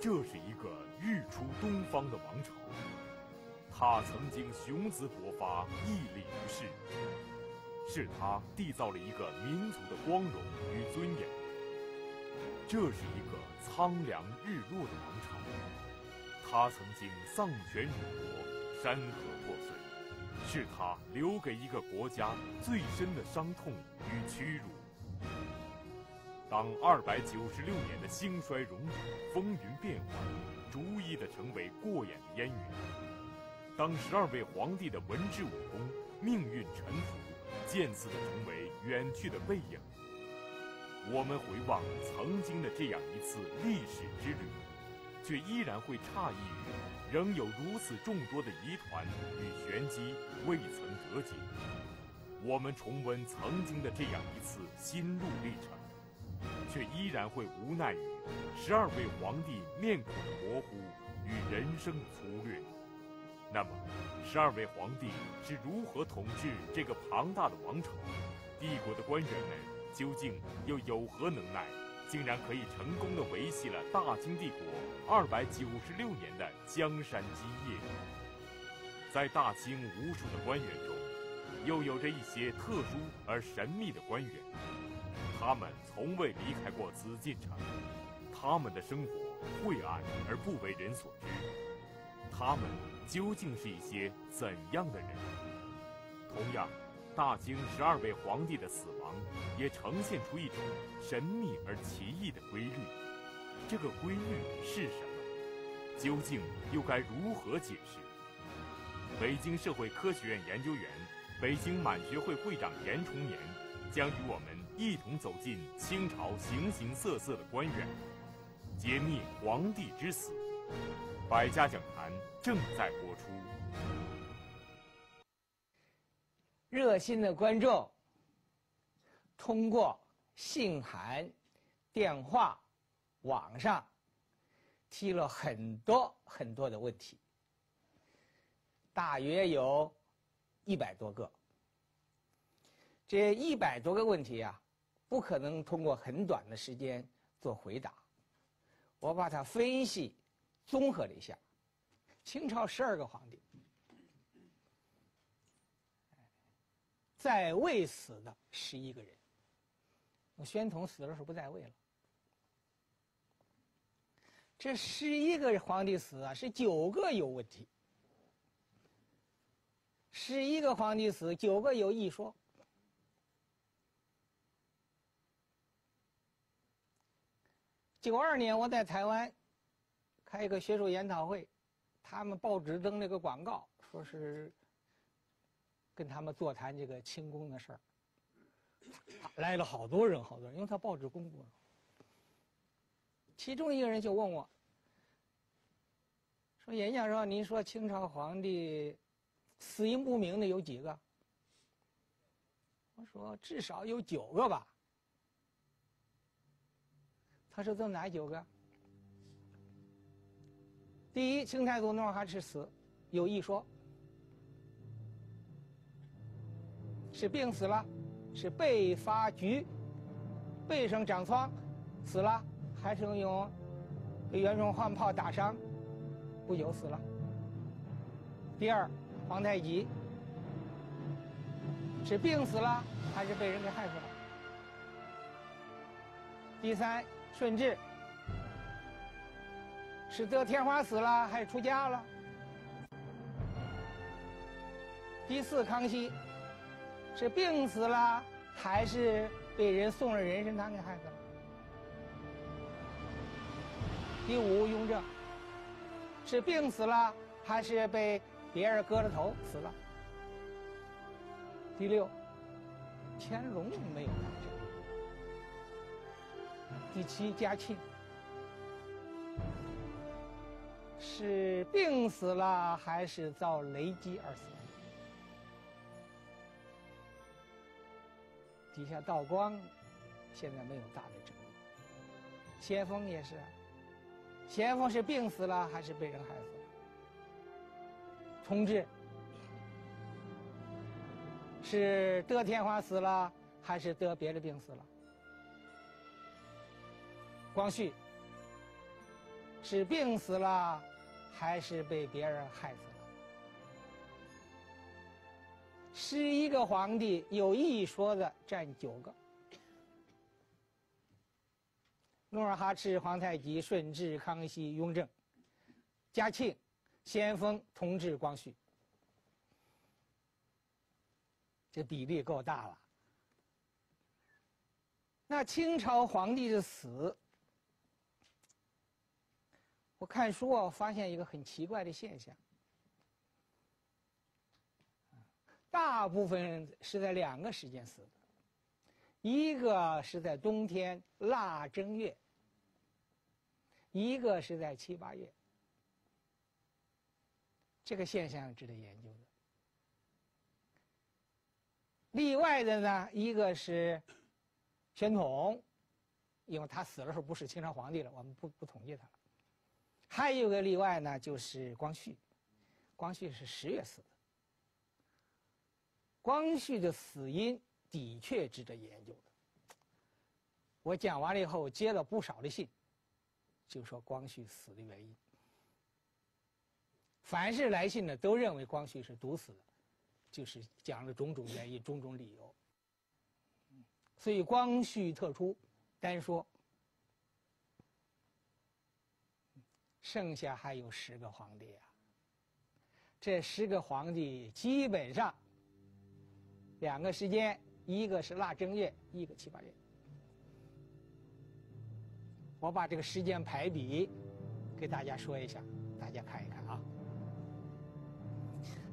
这是一个日出东方的王朝，他曾经雄姿勃发，屹立于世，是他缔造了一个民族的光荣与尊严。这是一个苍凉日落的王朝，他曾经丧权辱国，山河破碎，是他留给一个国家最深的伤痛与屈辱。当二百九十六年的兴衰荣辱、风云变幻，逐一的成为过眼的烟云；当十二位皇帝的文治武功、命运沉浮，渐次的成为远去的背影，我们回望曾经的这样一次历史之旅，却依然会诧异于，仍有如此众多的疑团与玄机未曾得解。我们重温曾经的这样一次心路历程。却依然会无奈于十二位皇帝面孔的模糊与人生的粗略。那么，十二位皇帝是如何统治这个庞大的王朝？帝国的官员们究竟又有何能耐，竟然可以成功的维系了大清帝国二百九十六年的江山基业？在大清无数的官员中，又有着一些特殊而神秘的官员。他们从未离开过紫禁城，他们的生活晦暗而不为人所知。他们究竟是一些怎样的人？同样，大清十二位皇帝的死亡也呈现出一种神秘而奇异的规律。这个规律是什么？究竟又该如何解释？北京社会科学院研究员、北京满学会会长严崇年将与我们。一同走进清朝形形色色的官员，解密皇帝之死。百家讲坛正在播出。热心的观众通过信函、电话、网上提了很多很多的问题，大约有一百多个。这一百多个问题啊。不可能通过很短的时间做回答。我把它分析、综合了一下，清朝十二个皇帝，在位死的十一个人。宣统死的时候不在位了。这十一个皇帝死啊，是九个有问题。十一个皇帝死，九个有异说。九二年，我在台湾开一个学术研讨会，他们报纸登了个广告，说是跟他们座谈这个清宫的事儿。来了好多人，好多人，因为他报纸公布了。其中一个人就问我，说：“严教授，您说清朝皇帝死因不明的有几个？”我说：“至少有九个吧。”他说：“这哪九个？第一，清太祖努尔哈赤死，有一说，是病死了，是被发局，背上长疮，死了，还是用被袁崇焕炮打伤，不久死了。第二，皇太极是病死了，还是被人给害死了？第三。”顺治是得天花死了，还是出家了？第四，康熙是病死了，还是被人送了人参汤给害死了？第五，雍正是病死了，还是被别人割了头死了？第六，乾隆没有。第七，嘉庆是病死了还是遭雷击而死？底下道光现在没有大的争议。咸丰也是，咸丰是病死了还是被人害死了？同治是得天花死了还是得别的病死了？光绪是病死了，还是被别人害死了？十一个皇帝有一说的占九个。努尔哈赤、皇太极、顺治、康熙、雍正、嘉庆、咸丰、同治、光绪，这比例够大了。那清朝皇帝的死，我看书啊，发现一个很奇怪的现象，大部分是在两个时间死的。一个是在冬天腊正月，一个是在七八月。这个现象值得研究的。例外的呢，一个是宣统，因为他死的时候不是清朝皇帝了，我们不不统计他了。还有个例外呢，就是光绪，光绪是十月死的。光绪的死因。的确值得研究的。我讲完了以后，接了不少的信，就说光绪死的原因。凡是来信的都认为光绪是毒死的，就是讲了种种原因、种种理由。所以光绪特殊，单说。剩下还有十个皇帝啊。这十个皇帝基本上两个时间。一个是腊正月，一个七八月。我把这个时间排比给大家说一下，大家看一看啊。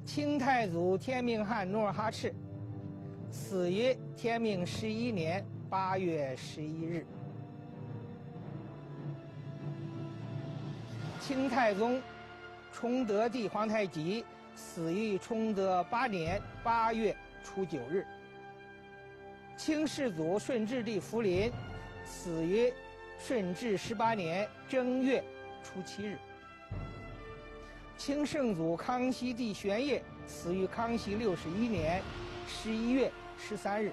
清太祖天命汗努尔哈赤死于天命十一年八月十一日。清太宗崇德帝皇太极死于崇德八年八月初九日。清世祖顺治帝福临，死于顺治十八年正月初七日。清圣祖康熙帝玄烨，死于康熙六十一年十一月十三日。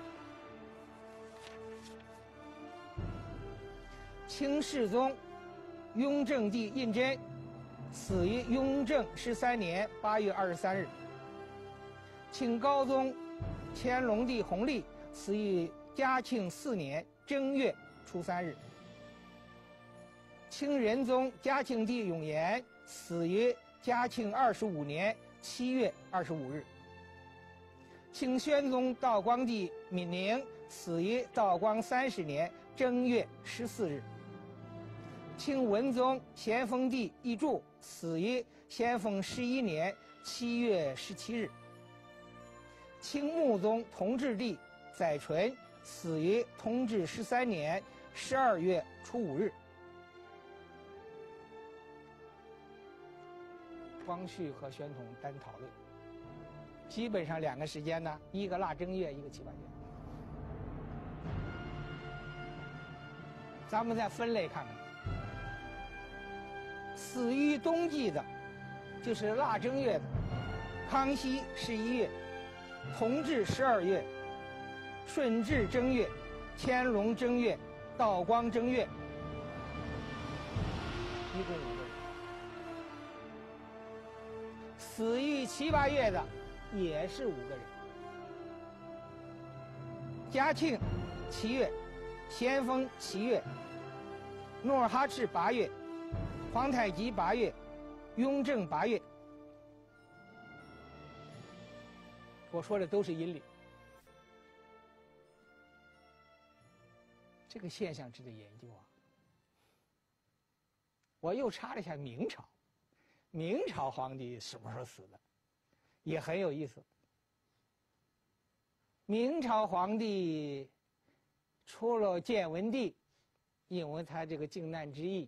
清世宗雍正帝胤禛，死于雍正十三年八月二十三日。清高宗乾隆帝弘历。死于嘉庆四年正月初三日。清仁宗嘉庆帝永琰死于嘉庆二十五年七月二十五日。清宣宗道光帝敏宁死于道光三十年正月十四日。清文宗咸丰帝奕柱死于咸丰十一年七月十七日。清穆宗同治帝。载淳死于同治十三年十二月初五日。光绪和宣统单讨论，基本上两个时间呢，一个腊正月，一个七八月。咱们再分类看看，死于冬季的，就是腊正月的，康熙十一月，同治十二月。顺治正月，乾隆正月，道光正月，一共五个人。死于七八月的也是五个人。嘉庆七月，咸丰七月，努尔哈赤八月，皇太极八月，雍正八月。我说的都是阴历。这个现象值得研究啊！我又查了一下明朝，明朝皇帝什么时候死的，也很有意思。明朝皇帝除了建文帝，因为他这个靖难之役，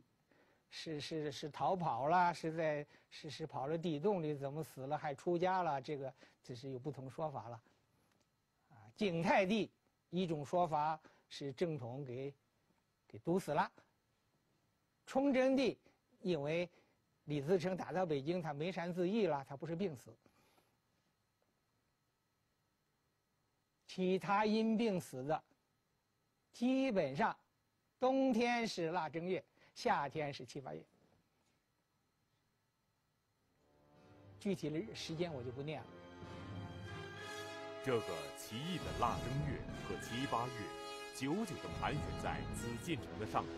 是是是逃跑了，是在是是跑了地洞里，怎么死了还出家了？这个这是有不同说法了。啊，景泰帝一种说法。是正统给给毒死了。崇祯帝因为李自成打到北京，他没山自缢了，他不是病死。其他因病死的，基本上冬天是腊正月，夏天是七八月。具体的时间我就不念了。这个奇异的腊正月和七八月，久久地盘旋在紫禁城的上空，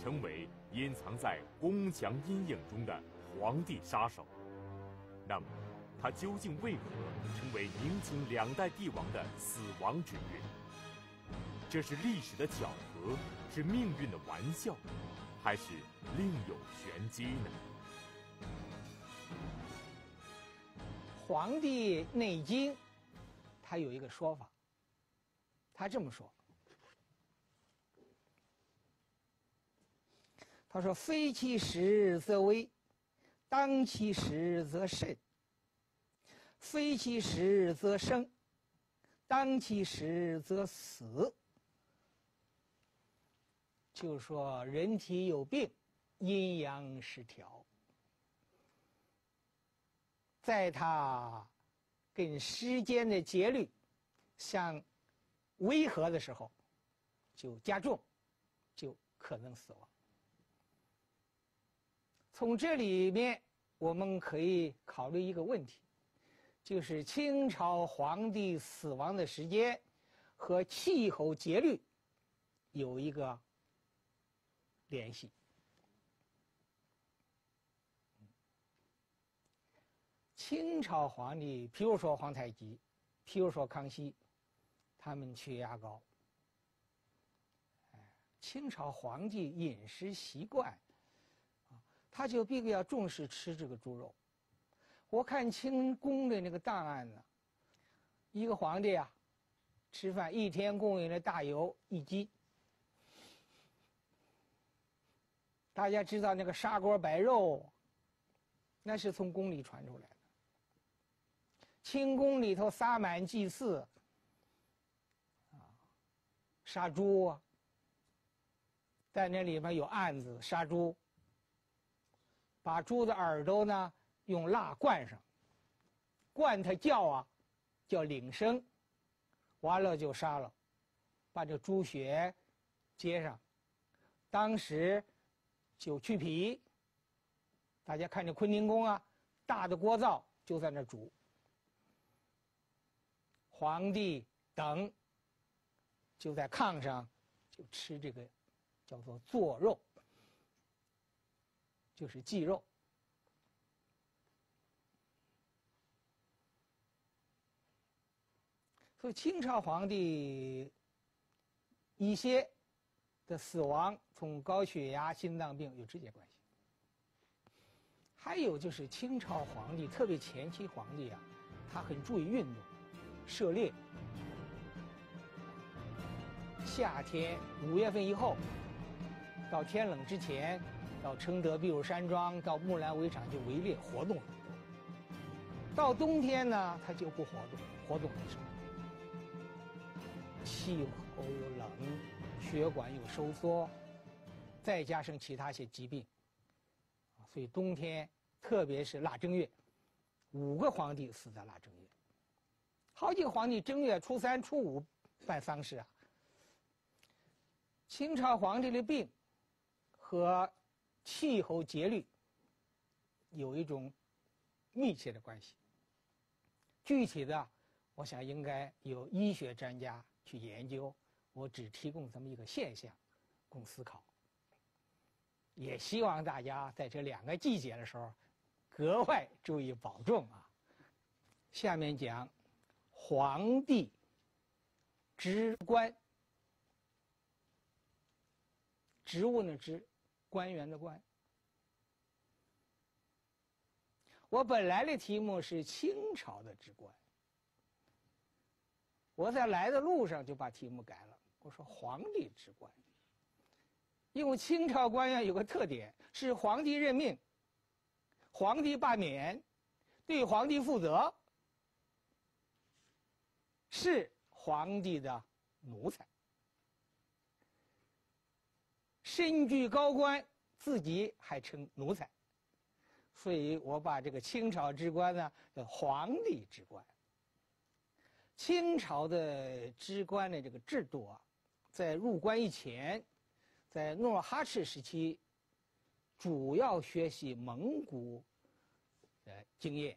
成为隐藏在宫墙阴影中的皇帝杀手。那么，他究竟为何成为明清两代帝王的死亡之月？这是历史的巧合，是命运的玩笑，还是另有玄机呢？《黄帝内经》他有一个说法，他这么说：“他说，非其时则危，当其时则慎；非其时则生，当其时则死。”就说人体有病，阴阳失调。在他跟时间的节律相违和的时候，就加重，就可能死亡。从这里面，我们可以考虑一个问题，就是清朝皇帝死亡的时间和气候节律有一个联系。清朝皇帝，譬如说皇太极，譬如说康熙，他们血压高。清朝皇帝饮食习惯，他就比较重视吃这个猪肉。我看清宫的那个档案呢，一个皇帝啊，吃饭一天供应的大油一斤。大家知道那个砂锅白肉，那是从宫里传出来的。清宫里头撒满祭祀，啊，杀猪啊，在那里面有案子杀猪，把猪的耳朵呢用蜡灌上，灌它叫啊，叫领声，完了就杀了，把这猪血接上，当时酒去皮。大家看这坤宁宫啊，大的锅灶就在那煮。皇帝等就在炕上就吃这个叫做做肉，就是祭肉。所以清朝皇帝一些的死亡，从高血压、心脏病有直接关系。还有就是清朝皇帝，特别前期皇帝啊，他很注意运动。涉猎，夏天五月份以后，到天冷之前，到承德避暑山庄、到木兰围场去围猎活动很多。到冬天呢，他就不活动，活动很少。气候冷，血管有收缩，再加上其他些疾病，所以冬天，特别是腊正月，五个皇帝死在腊正月。好几个皇帝正月初三、初五办丧事啊。清朝皇帝的病和气候节律有一种密切的关系。具体的，我想应该由医学专家去研究，我只提供这么一个现象，供思考。也希望大家在这两个季节的时候格外注意保重啊。下面讲。皇帝职官，职务的职，官员的官。我本来的题目是清朝的职官，我在来的路上就把题目改了，我说皇帝之官，因为清朝官员有个特点是皇帝任命，皇帝罢免，对皇帝负责。是皇帝的奴才，身居高官，自己还称奴才，所以我把这个清朝之官呢叫皇帝之官。清朝的职官的这个制度啊，在入关以前，在努尔哈赤时期，主要学习蒙古的经验，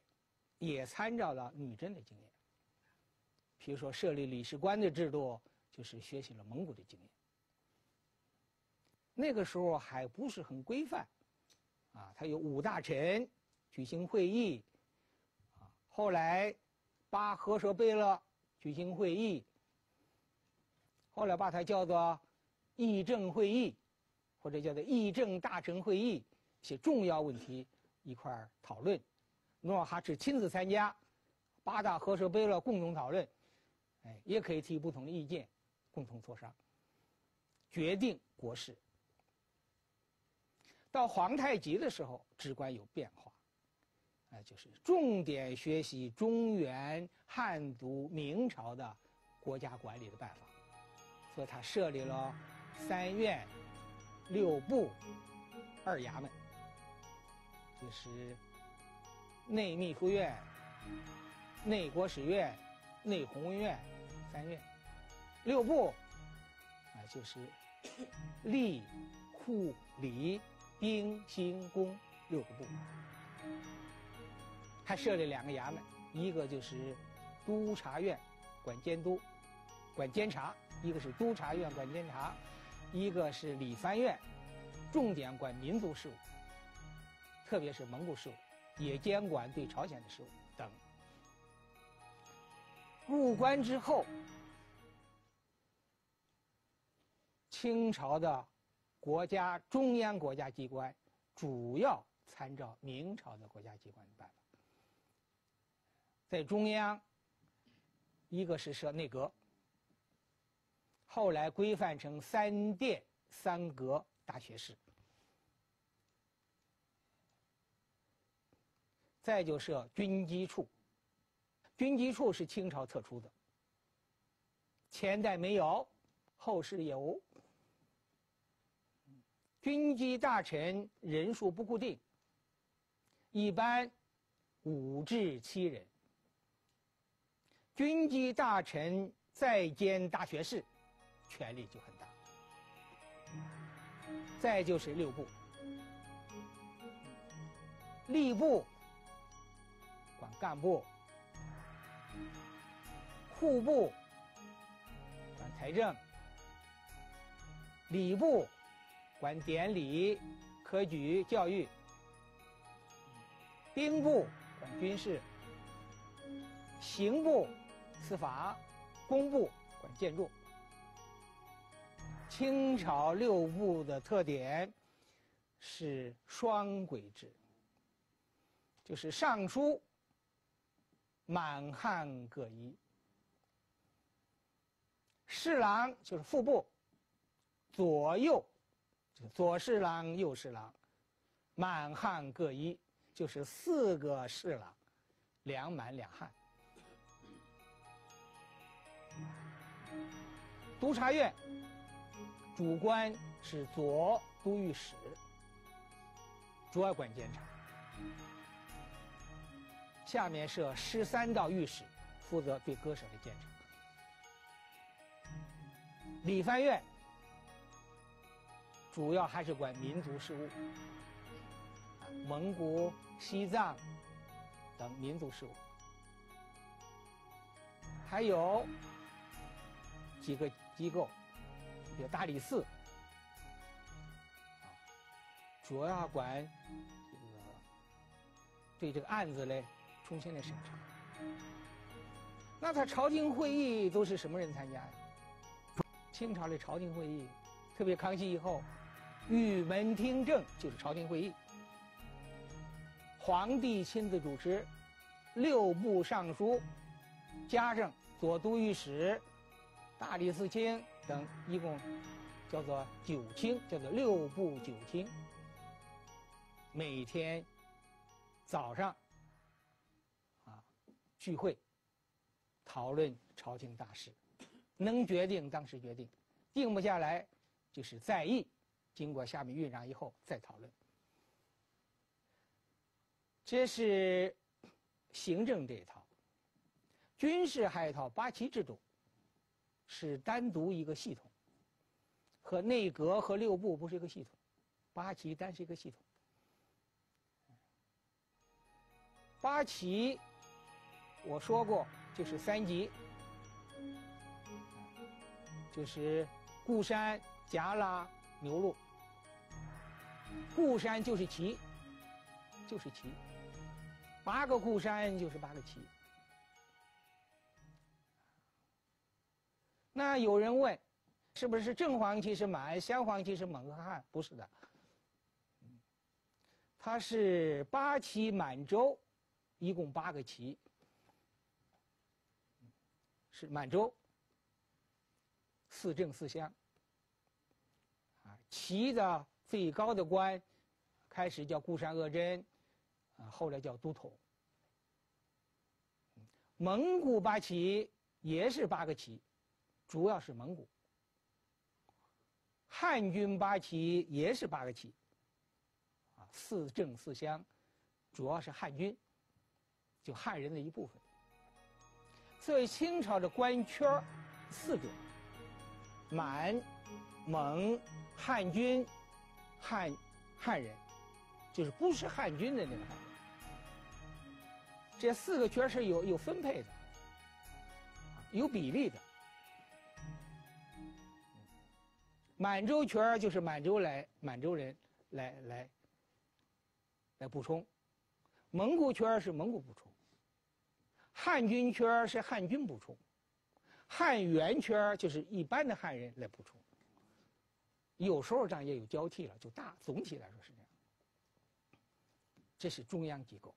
也参照了女真的经验。比如说设立理事官的制度，就是学习了蒙古的经验。那个时候还不是很规范，啊，他有五大臣举行会议，啊，后来八和舍贝勒举行会议，后来把它叫做议政会议，或者叫做议政大臣会议，一些重要问题一块儿讨论。努尔哈赤亲自参加，八大和舍贝勒共同讨论，哎，也可以提不同的意见，共同磋商，决定国事。到皇太极的时候，直观有变化，哎，就是重点学习中原汉族明朝的国家管理的办法，所以他设立了三院、六部、二衙门，就是内秘书院、内国史院、内弘文院三院，六部啊，就是吏、户、礼。兵、刑、工六个部，还设立两个衙门，一个就是督察院，管监督、管监察；一个是督察院，管监察；一个是理藩院，重点管民族事务，特别是蒙古事务，也监管对朝鲜的事务等。入关之后，清朝的。国家中央国家机关主要参照明朝的国家机关的办法，在中央，一个是设内阁，后来规范成三殿三阁大学士，再就设军机处，军机处是清朝特出的，前代没有，后世有。军机大臣人数不固定，一般五至七人。军机大臣再兼大学士，权力就很大。再就是六部，吏部管干部，户部管财政，礼部。管典礼、科举、教育；兵部管军事；刑部司法；工部管建筑。清朝六部的特点是双轨制，就是尚书满汉各一，侍郎就是副部，左右。左侍郎、右侍郎，满汉各一，就是四个侍郎，两满两汉。督察院主官是左都御史，主要管监察。下面设十三道御史，负责对各省的监察。理藩院。主要还是管民族事务，蒙古、西藏等民族事务，还有几个机构，有大理寺，主要管这个对这个案子嘞重新的审查。那他朝廷会议都是什么人参加呀？清朝的朝廷会议，特别康熙以后。御门听政就是朝廷会议，皇帝亲自主持，六部尚书加上左都御史、大理寺卿等，一共叫做九卿，叫做六部九卿。每天早上啊聚会讨论朝廷大事，能决定当时决定，定不下来就是在议。经过下面酝酿以后再讨论，这是行政这一套。军事还有一套八旗制度，是单独一个系统，和内阁和六部不是一个系统，八旗单是一个系统。八旗，我说过就是三级，就是固山、夹拉、牛鹿。固山就是旗，就是旗。八个固山就是八个旗。那有人问，是不是正黄旗是满，镶黄旗是蒙和汉？不是的，它是八旗满洲，一共八个旗，是满洲，四正四镶。啊，旗的最高的官，开始叫固山鄂真，啊，后来叫都统。蒙古八旗也是八个旗。主要是蒙古，汉军八旗也是八个旗，啊，四正四镶，主要是汉军，就汉人的一部分。所以清朝的官圈四种：满、蒙、汉军、汉汉人，就是不是汉军的那个汉。这四个圈是有有分配的，有比例的。满洲圈就是满洲来满洲人来来来补充，蒙古圈是蒙古补充，汉军圈是汉军补充，汉元圈就是一般的汉人来补充。有时候这样也有交替了，就大总体来说是这样。这是中央机构。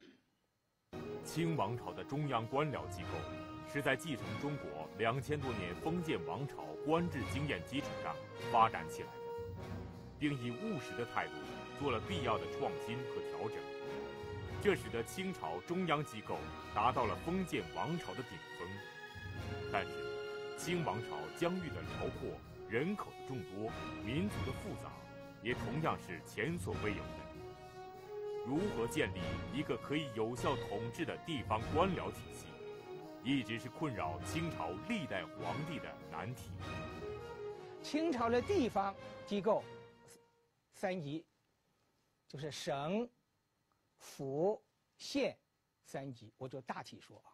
清王朝的中央官僚机构。是在继承中国两千多年封建王朝官制经验基础上发展起来的，并以务实的态度做了必要的创新和调整，这使得清朝中央机构达到了封建王朝的顶峰。但是，清王朝疆域的辽阔、人口的众多、民族的复杂，也同样是前所未有的。如何建立一个可以有效统治的地方官僚体系？一直是困扰清朝历代皇帝的难题。清朝的地方机构三级，就是省、府、县三级。我就大体说啊，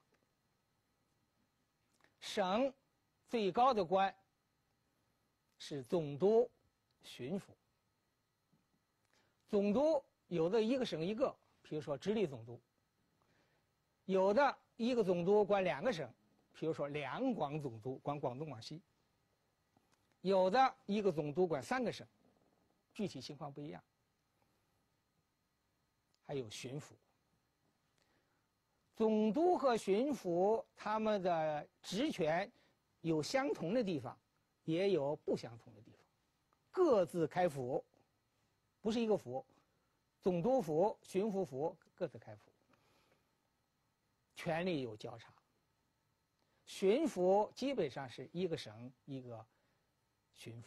省最高的官是总督、巡抚。总督有的一个省一个，比如说直隶总督，有的。一个总督管两个省，比如说两广总督管广东、广西。有的一个总督管三个省，具体情况不一样。还有巡抚。总督和巡抚他们的职权有相同的地方，也有不相同的地方，各自开府，不是一个府，总督府、巡抚府各自开府。权力有交叉，巡抚基本上是一个省一个巡抚，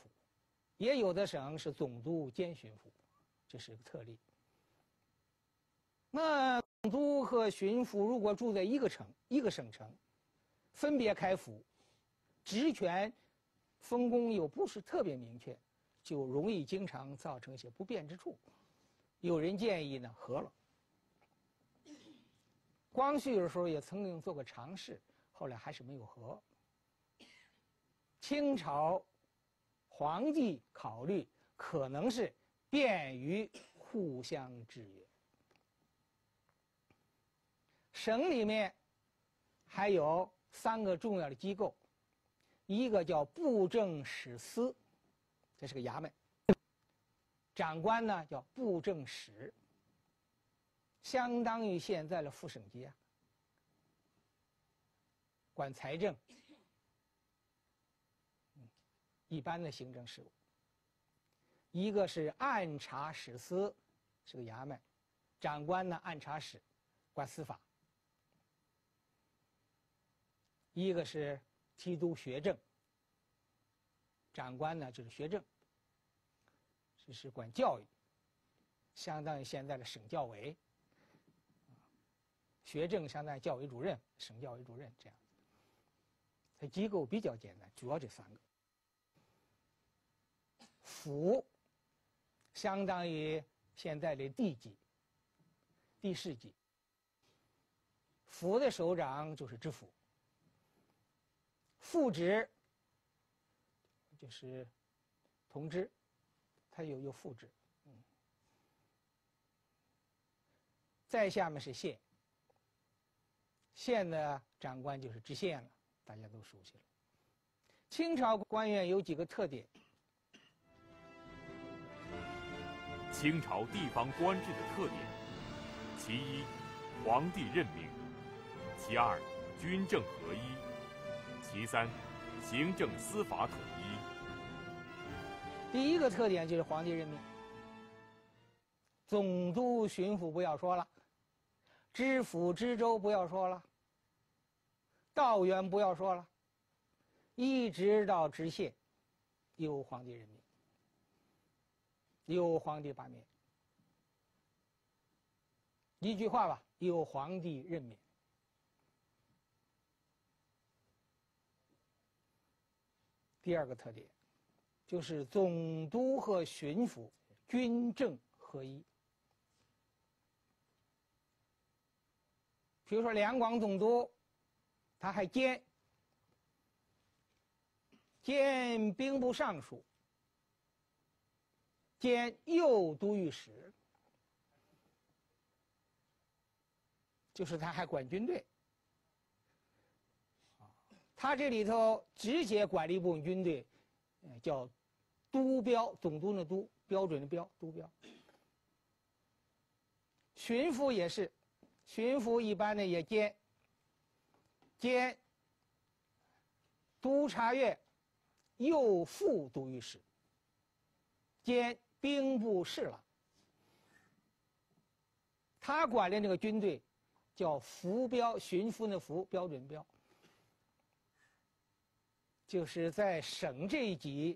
也有的省是总督兼巡抚，这是个特例。那总督和巡抚如果住在一个城一个省城，分别开府，职权分工又不是特别明确，就容易经常造成一些不便之处。有人建议呢，合了。光绪的时候也曾经做过尝试，后来还是没有和。清朝皇帝考虑可能是便于互相制约。省里面还有三个重要的机构，一个叫布政使司，这是个衙门，长官呢叫布政使。相当于现在的副省级啊，管财政，一般的行政事务。一个是按察使司，是个衙门，长官呢按察使，管司法。一个是提督学政，长官呢就是学政，这是管教育，相当于现在的省教委。学政相当于教委主任、省教委主任这样，它机构比较简单，主要这三个。府相当于现在的地级、地市级。府的首长就是知府，副职就是同知，他有有副职。嗯，再下面是县，县的长官就是知县了，大家都熟悉了。清朝官员有几个特点。清朝地方官制的特点：其一，皇帝任命；其二，军政合一；其三，行政司法统一。第一个特点就是皇帝任命，总督、巡抚不要说了，知府、知州不要说了，道员不要说了，一直到知县，由皇帝任命。由皇帝罢免，一句话吧，由皇帝任免。第二个特点，就是总督和巡抚军政合一。比如说两广总督，他还兼兼兵部尚书。兼右都御史，就是他还管军队。他这里头直接管理部分军队，叫督标，总督的督，标准的标，督标。巡抚也是，巡抚一般的也兼兼督察院右副都御史，兼。兵部侍郎，他管的那个军队叫服标，巡抚的服标准标，就是在省这一级，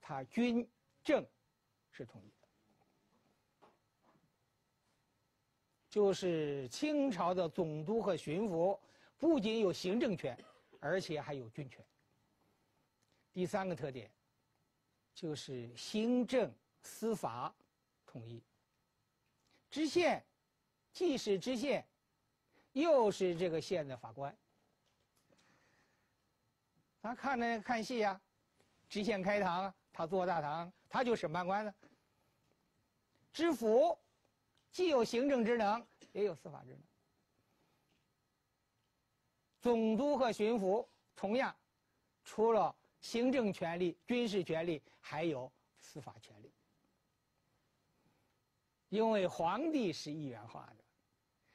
他军政是统一的，就是清朝的总督和巡抚不仅有行政权，而且还有军权。第三个特点就是行政。司法统一，知县既是知县，又是这个县的法官。咱看那看戏呀，知县开堂，他坐大堂，他就审判官了。知府既有行政职能，也有司法职能。总督和巡抚同样，除了行政权力、军事权力，还有司法权力。因为皇帝是一元化的，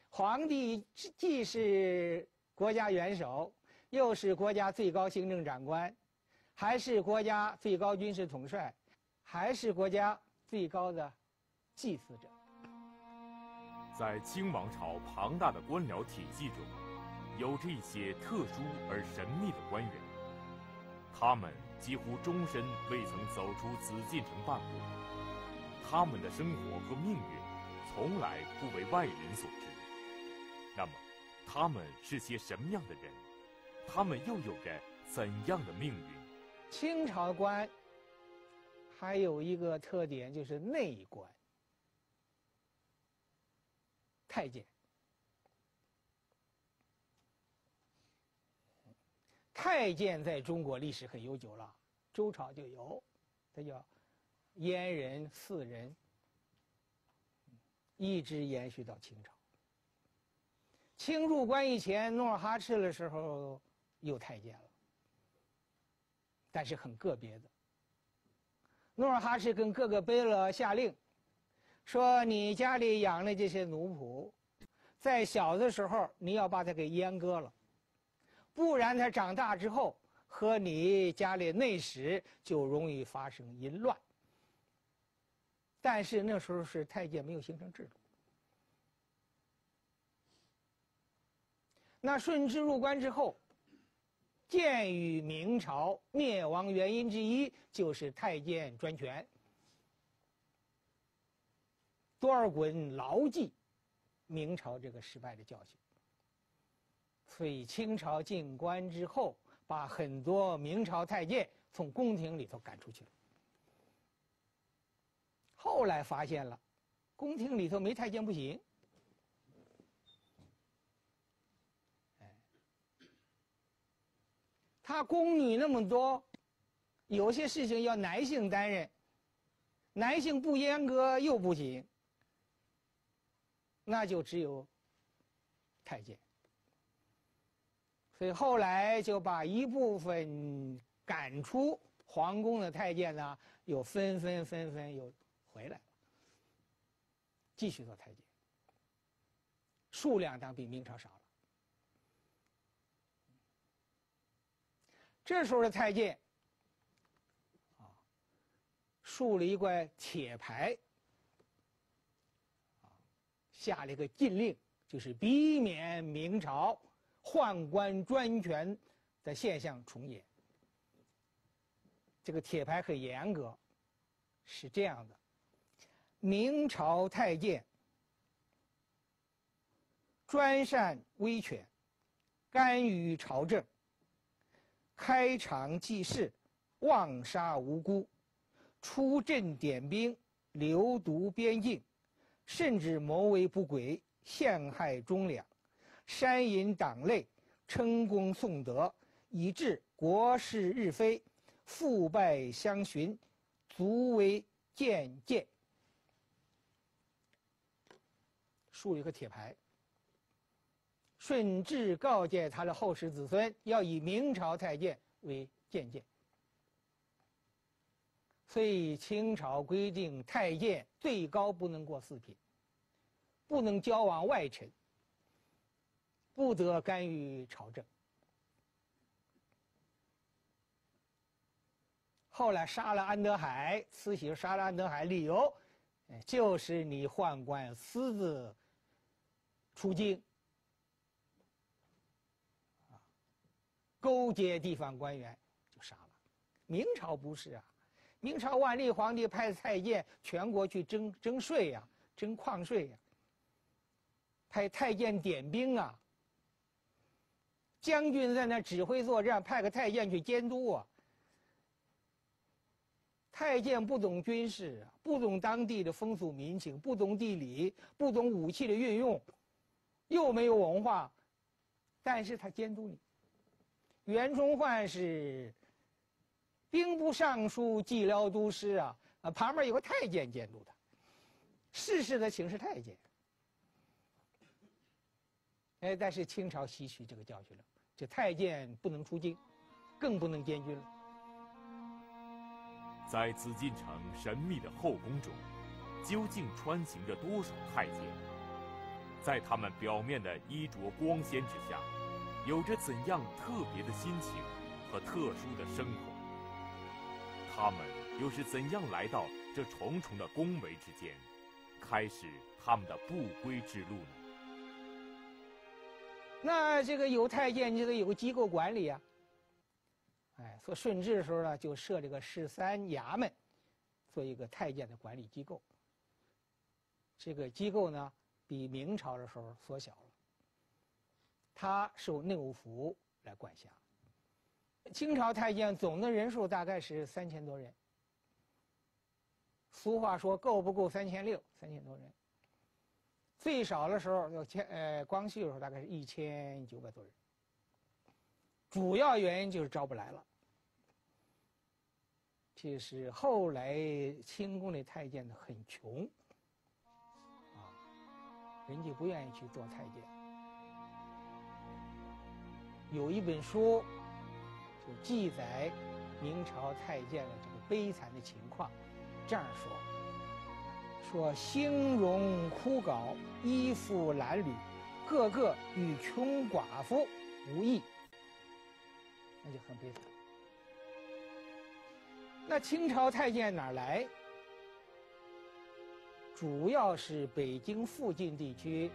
皇帝既是国家元首，又是国家最高行政长官，还是国家最高军事统帅，还是国家最高的祭祀者。在清王朝庞大的官僚体系中，有着一些特殊而神秘的官员，他们几乎终身未曾走出紫禁城半步。他们的生活和命运，从来不为外人所知。那么，他们是些什么样的人？他们又有着怎样的命运？清朝官还有一个特点，就是内官。太监，太监在中国历史很悠久了，周朝就有，他叫。阉人、四人，一直延续到清朝。清入关以前，努尔哈赤的时候有太监了，但是很个别的。努尔哈赤跟各个贝勒下令，说：“你家里养的这些奴仆，在小的时候你要把他给阉割了，不然他长大之后和你家里内史就容易发生淫乱。”但是那时候是太监没有形成制度。那顺治入关之后，鉴于明朝灭亡原因之一就是太监专权，多尔衮牢记明朝这个失败的教训，所以清朝进关之后把很多明朝太监从宫廷里头赶出去了。后来发现了宫廷里头没太监不行。他宫女那么多有些事情要男性担任男性不阉割又不行那就只有太监。所以后来就把一部分赶出皇宫的太监呢，又纷纷纷纷又回来了，继续做太监，数量当比明朝少了。这时候的太监，啊，竖了一块铁牌，啊，下了一个禁令，就是避免明朝宦官专权的现象重演。这个铁牌很严格，是这样的：明朝太监专擅威权，干预朝政。开场济世，妄杀无辜；出阵点兵，流毒边境，甚至谋为不轨，陷害忠良，山淫党类，称功颂德，以致国势日非，腐败相寻，足为见见。竖一个铁牌。顺治告诫他的后世子孙，要以明朝太监为鉴鉴。所以清朝规定，太监最高不能过四品，不能交往外臣，不得干预朝政。后来杀了安德海，慈禧杀了安德海，理由，就是你宦官私自出京。勾结地方官员就杀了，明朝不是啊，明朝万历皇帝派太监全国去征征税呀，征矿税呀，派太监点兵啊，将军在那指挥作战，派个太监去监督啊。太监不懂军事，不懂当地的风俗民情，不懂地理，不懂武器的运用，又没有文化，但是他监督你。袁崇焕是兵部尚书、蓟辽都师啊，啊，旁边有个太监监督他，事事的请示太监。哎，但是清朝吸取这个教训了，这太监不能出京，更不能监军了。在紫禁城神秘的后宫中，究竟穿行着多少太监？在他们表面的衣着光鲜之下。有着怎样特别的心情和特殊的生活？他们又是怎样来到这重重的宫闱之间，开始他们的不归之路呢？那这个有太监就得有个机构管理啊。哎，说顺治的时候呢，就设这个十三衙门，做一个太监的管理机构。这个机构呢，比明朝的时候缩小了。他受内务府来管辖。清朝太监总的人数大概是三千多人。俗话说够不够三千六？三千多人。最少的时候要千呃，光绪的时候大概是一千九百多人。主要原因就是招不来了。其实后来清宫的太监呢很穷，啊，人家不愿意去做太监。有一本书，就记载明朝太监的这个悲惨的情况，这样说：说兴荣枯槁，衣服褴褛，个个与穷寡妇无异，那就很悲惨。那清朝太监哪来？主要是北京附近地区，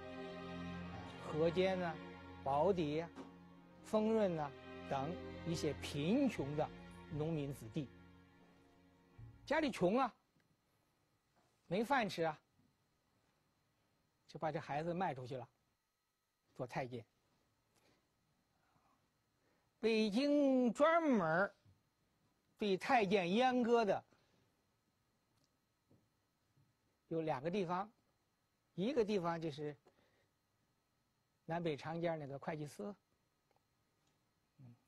河间啊，宝坻呀。丰润呢，等一些贫穷的农民子弟，家里穷啊，没饭吃啊，就把这孩子卖出去了，做太监。北京专门对太监阉割的有两个地方，一个地方就是南北长间那个会计司。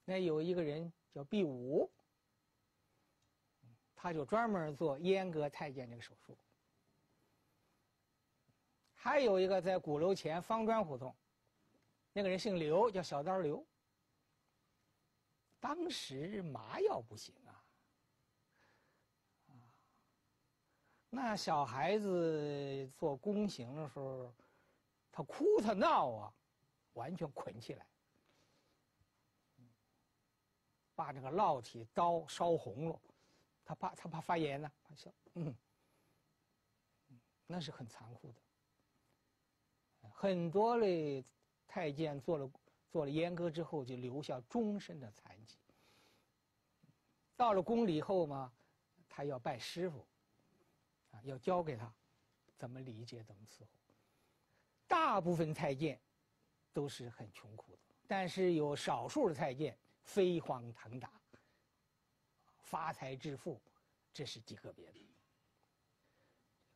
那有一个人叫毕武，他就专门做阉割太监这个手术。还有一个在鼓楼前方砖胡同，那个人姓刘，叫小刀刘。当时麻药不行啊，啊，那小孩子做宫刑的时候，他哭他闹啊，完全捆起来，把这个烙铁刀烧红了，他怕他怕发炎呢，他笑，嗯，那是很残酷的。很多的太监做了做了阉割之后，就留下终身的残疾。到了宫里后嘛，他要拜师傅，啊，要教给他怎么理解、怎么伺候。大部分太监都是很穷苦的，但是有少数的太监飞黄腾达、发财致富，这是极个别的。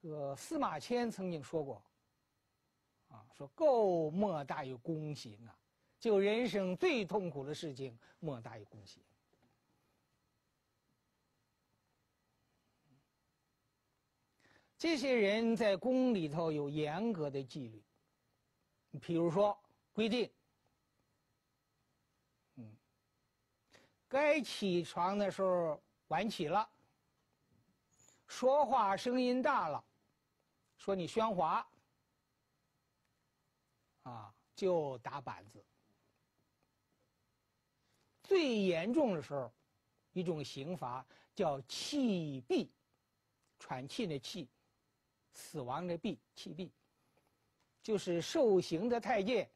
这个司马迁曾经说过。啊，说够莫大于宫刑啊！就人生最痛苦的事情，莫大于宫刑。这些人在宫里头有严格的纪律，比如说规定，嗯，该起床的时候晚起了，说话声音大了，说你喧哗。啊，就打板子。最严重的时候，一种刑罚叫气毙，喘气的气，死亡的毙，气毙，就是受刑的太监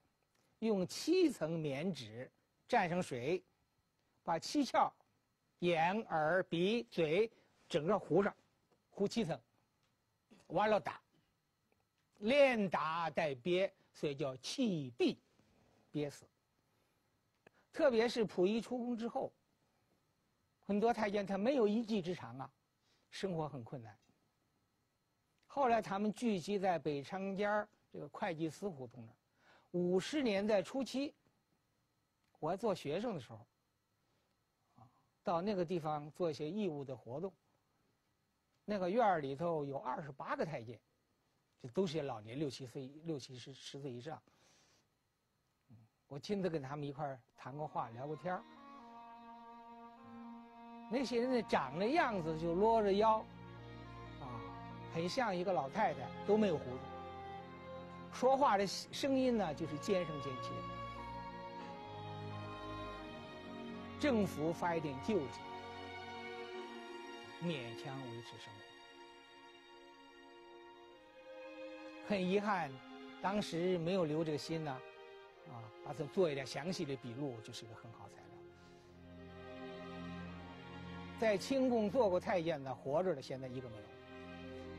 用七层棉纸蘸上水，把七窍、眼、耳、鼻、嘴整个糊上，糊七层，完了打，连打带憋。所以叫气毙，憋死。特别是溥仪出宫之后，很多太监他没有一技之长啊，生活很困难。后来他们聚集在北长间这个会计司胡同那儿。五十年代初期，我还做学生的时候，啊，到那个地方做一些义务的活动。那个院儿里头有二十八个太监。都是些老年，六七岁、六七十十岁以上。我亲自跟他们一块儿谈过话、聊过天儿。那些人的长的样子就摞着腰，啊，很像一个老太太，都没有胡子。说话的声音呢，就是尖声尖气。政府发一点救济，勉强维持生活。很遗憾，当时没有留这个心呢，啊，把它做一点详细的笔录，就是一个很好材料。在清宫做过太监的活着的，现在一个没有。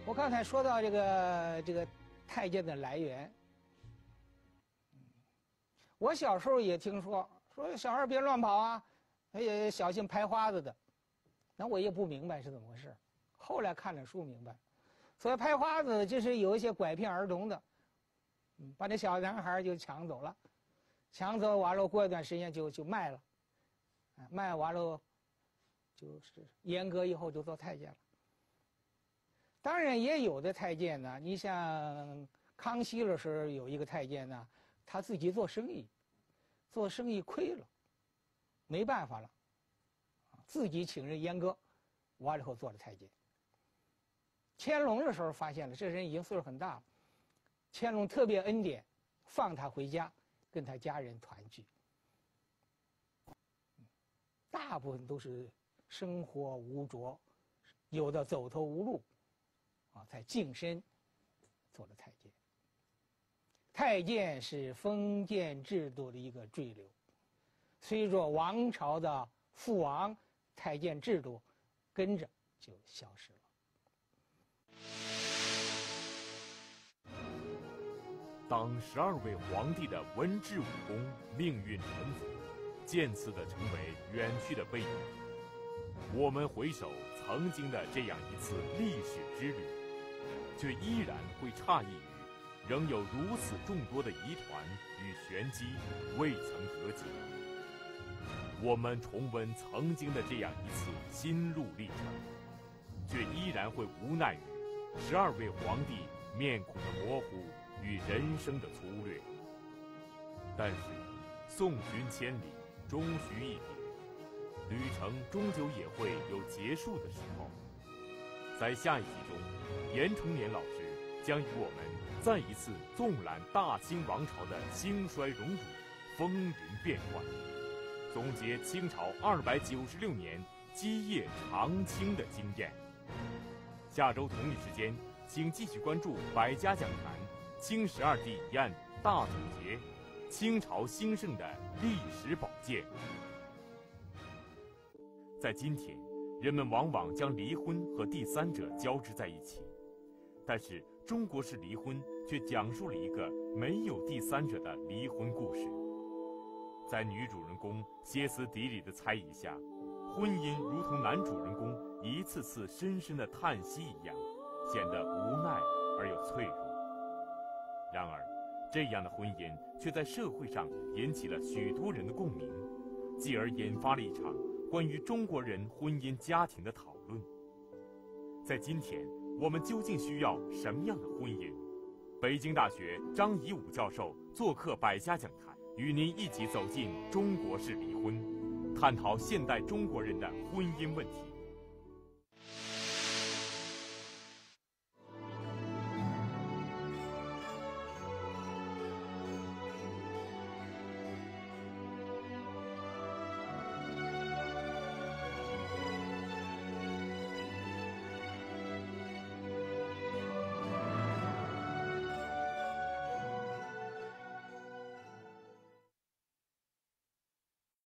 我刚才说到这个这个太监的来源，我小时候也听说，说小孩别乱跑啊，也小心拍花子的，那我也不明白是怎么回事，后来看了书明白。所以拍花子就是有一些拐骗儿童的，嗯，把那小男孩就抢走了，抢走完了，过一段时间就就卖了，卖完了，就是阉割以后就做太监了。当然也有的太监呢，你像康熙的时候有一个太监呢，他自己做生意，做生意亏了，没办法了，自己请人阉割，完了以后做了太监。乾隆的时候发现了，这人已经岁数很大了。乾隆特别恩典，放他回家，跟他家人团聚。大部分都是生活无着，有的走投无路，啊，才净身做了太监。太监是封建制度的一个坠流，随着王朝的覆亡，太监制度跟着就消失了。当十二位皇帝的文治武功命运沉浮，渐次的成为远去的背影，我们回首曾经的这样一次历史之旅，却依然会诧异于，仍有如此众多的疑团与玄机未曾和解。我们重温曾经的这样一次心路历程，却依然会无奈于十二位皇帝面孔的模糊与人生的粗略。但是，送君千里，终须一别，旅程终究也会有结束的时候。在下一集中，严崇年老师将与我们再一次纵览大清王朝的兴衰荣辱、风云变幻，总结清朝二百九十六年基业长青的经验。下周同一时间，请继续关注《百家讲坛·清十二帝一案大总结》，清朝兴盛的历史宝鉴。在今天。人们往往将离婚和第三者交织在一起，但是中国式离婚却讲述了一个没有第三者的离婚故事。在女主人公歇斯底里的猜疑下，婚姻如同男主人公一次次深深的叹息一样，显得无奈而又脆弱。然而，这样的婚姻却在社会上引起了许多人的共鸣，继而引发了一场。关于中国人婚姻家庭的讨论，在今天，我们究竟需要什么样的婚姻？北京大学张颐武教授做客百家讲坛，与您一起走进中国式离婚，探讨现代中国人的婚姻问题。